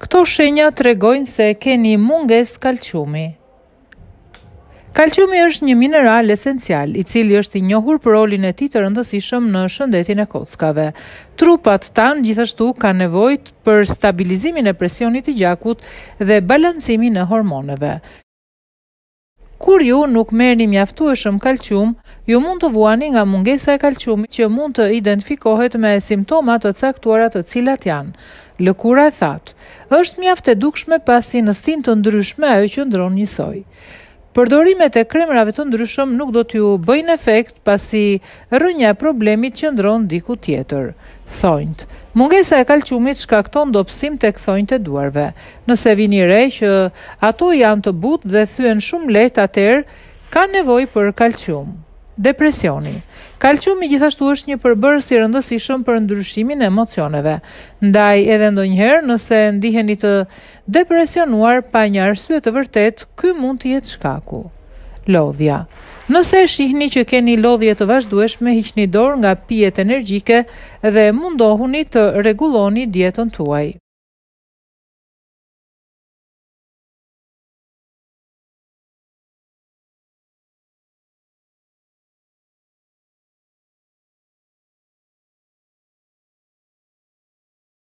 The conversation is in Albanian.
Këto shenja tregojnë se keni mungesë kalciumi. Kalciumi është një mineral esencial, i cili është i njohur për rolin e tij të rëndësishëm në shëndetin e kockave. Trupat tanë gjithashtu kanë nevojë për stabilizimin e presionit të gjakut dhe balancimin e hormoneve. Kur ju nuk merrni mjaftueshëm kalcium, ju mund të vuani nga mungesa e kalciumit që mund të identifikohet me simptoma të caktuara të cilat janë lëkura e thatë. Është mjaft e dukshme pasi në stinë të ndryshme ajo qëndron njësoj. Përdorimet e kremrave të ndryshëm nuk do t'ju bëjnë efekt pasi Rrënja e problemit qëndron diku tjetër. Thonjtë. Mungesa e kalciumit shkakton dobësim tek thonjtë e duarve. Nëse vini re që ato janë të butë dhe thyhen shumë lehtë atëherë kanë nevojë për kalcium. Depresioni. Kalciumi gjithashtu është një përbërës i rëndësishëm për ndryshimin e emocioneve. Ndaj edhe ndonjëherë nëse ndiheni të Depresionuar pa një arsye të vërtetë, ky mund të jetë shkaku. Lodhja. Nëse e shihni që keni lodhje të vazhdueshme, hiqni dorë nga pijet energjike dhe mundohuni të rregulloni dietën tuaj.